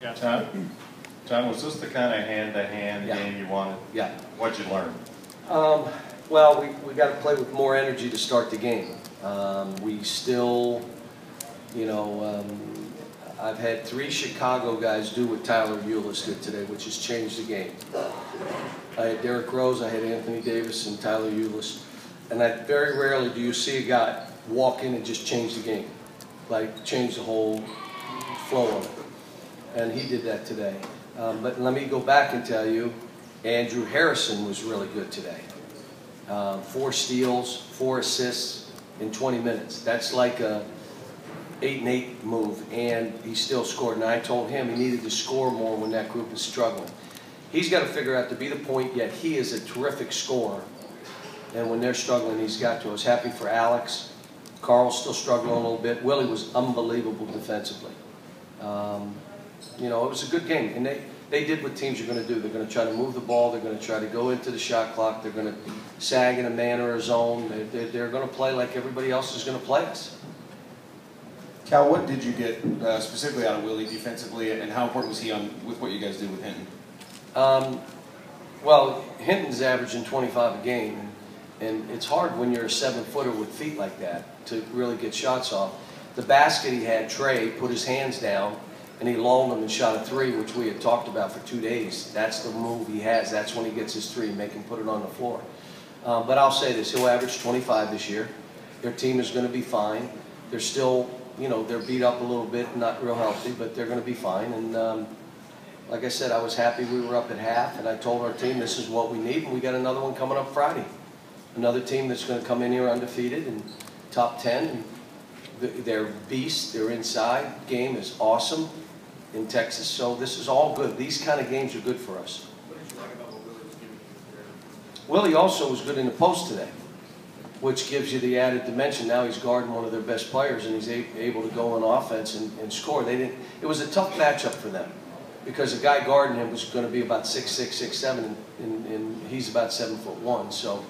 Yeah. Tom, Tom, was this the kind of hand-to-hand Yeah. game you wanted? Yeah. What'd you learn? Um, well, we, we got to play with more energy to start the game. Um, we still, you know, um, I've had three Chicago guys do what Tyler Ulis did today, which has changed the game. I had Derrick Rose, I had Anthony Davis, and Tyler Ulis. And I, very rarely do you see a guy walk in and just change the game, like change the whole flow of it. And he did that today. Um, but let me go back and tell you, Andrew Harrison was really good today. Uh, four steals, four assists in 20 minutes. That's like a eight and eight move, and he still scored. And I told him he needed to score more when that group is struggling. He's got to figure out to be the point. Yet he is a terrific scorer, and when they're struggling, he's got to. I was happy for Alex. Karl's still struggling a little bit. Willie was unbelievable defensively. Um, you know, it was a good game, and they, they did what teams are going to do. They're going to try to move the ball. They're going to try to go into the shot clock. They're going to sag in a man or a zone. They're, they're, they're going to play like everybody else is going to play us. Cal, what did you get uh, specifically out of Willie defensively, and how important was he on with what you guys did with Henton? Um, well, Henton's averaging 25 a game, and, and it's hard when you're a seven footer with feet like that to really get shots off. The basket he had, Trey put his hands down and he lulled him and shot a three, which we had talked about for two days. That's the move he has. That's when he gets his three, make him put it on the floor. Uh, but I'll say this: he'll average 25 this year. Their team is going to be fine. They're still, you know, they're beat up a little bit, not real healthy, but they're going to be fine. And um, like I said, I was happy we were up at half, and I told our team this is what we need, and we got another one coming up Friday. Another team that's going to come in here undefeated and top 10. And th- they're beasts. Their inside game is awesome in Texas, so this is all good. These kind of games are good for us. What did you like about what Willie was giving you there? Willie also was good in the post today, which gives you the added dimension. Now he's guarding one of their best players, and he's able to go on offense and, and score. They didn't. It was a tough matchup for them because the guy guarding him was going to be about six six, six seven, and, and, and he's about seven foot one. So